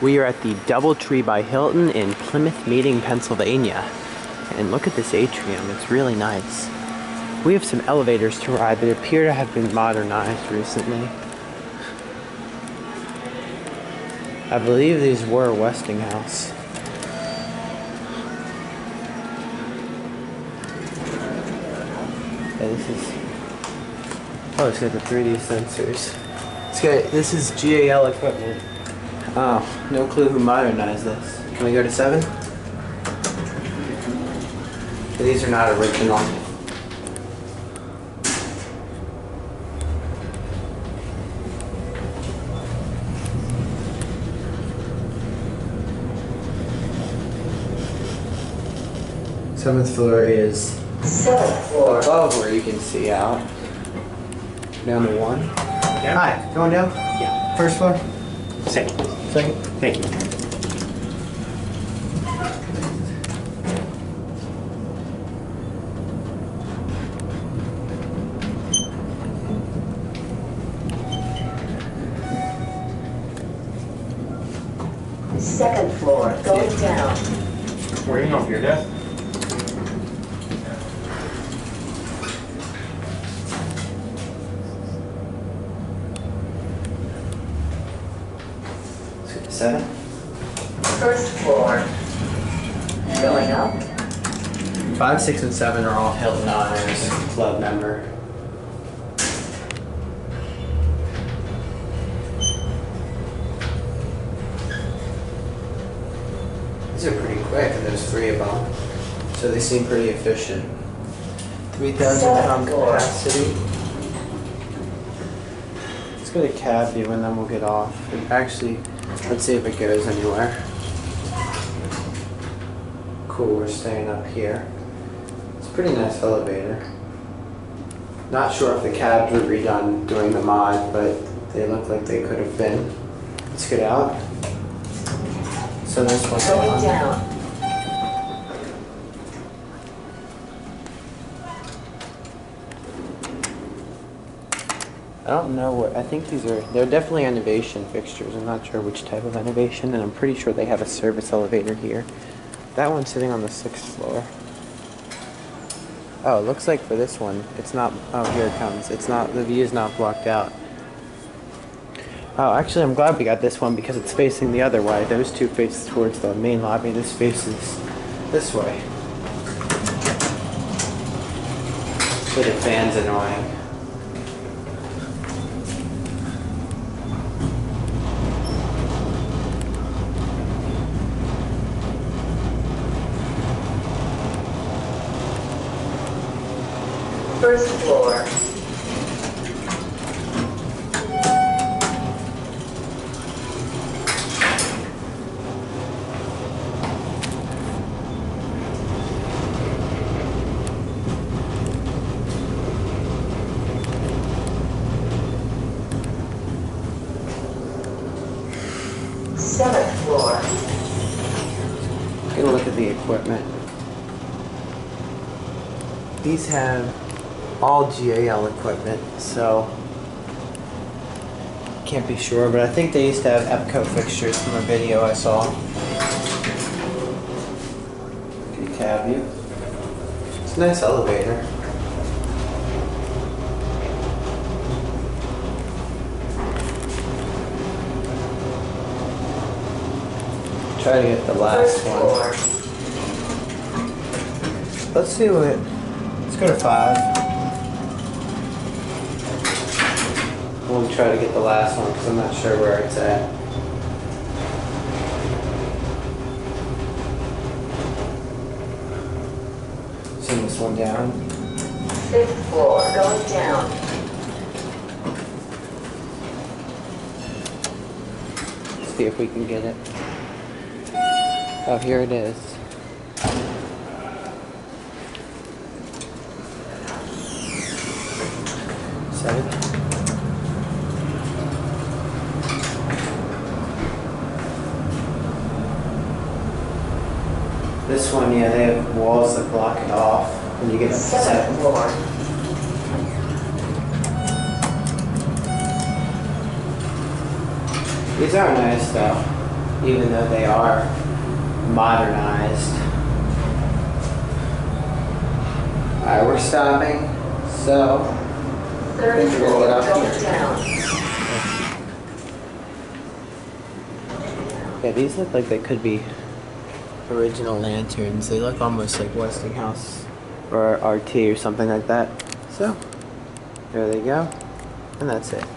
We are at the Doubletree by Hilton in Plymouth Meeting, Pennsylvania. And look at this atrium, it's really nice. We have some elevators to ride that appear to have been modernized recently. I believe these were Westinghouse. This is. Oh, it's got the 3D sensors. It's got. This is GAL equipment. Oh, no clue who modernized this. Can we go to seven? These are not original. Seventh floor is Seventh floor. above where you can see out. Down to one. Hi, going down? Yeah. First floor? Second. Second? Thank you. Second floor, going down. Where you off your desk? Seven. First floor. Going up. Five, six, and seven are all Hilton Honors Club member. These are pretty quick, and there's three of them, so they seem pretty efficient. Three thousand pound capacity. Let's go to cab view, and then we'll get off. And actually, let's see if it goes anywhere. Cool, we're staying up here. It's a pretty nice elevator. Not sure if the cabs were redone during the mod, but they look like they could have been. Let's get out. So this one's Going down. I don't know what, I think these are, they're definitely innovation fixtures. I'm not sure which type of innovation, and I'm pretty sure they have a service elevator here. That one's sitting on the sixth floor. Oh, looks like for this one, it's not, oh, here it comes. It's not, the view is not blocked out. Oh, actually, I'm glad we got this one because it's facing the other way. Those two face towards the main lobby. This faces this way. But the fan's annoying. First floor. Seventh floor. Get a look at the equipment. These have all GAL equipment, so can't be sure, but I think they used to have EPCO fixtures from a video I saw. Good cab view. It's a nice elevator. Try to get the last one. Let's see what. Let's go to five. We'll try to get the last one because I'm not sure where it's at. Send this one down. Fifth floor, going down. See if we can get it. Oh, here it is. Seven. This one, yeah, they have walls that block it off when you get to Seventh floor. These are nice though. even though they are modernized. Alright, we're stopping, so Third floor, get up here. down. yeah, these look like they could be original lanterns. They look almost like Westinghouse or RT or something like that. So there they go, and that's it.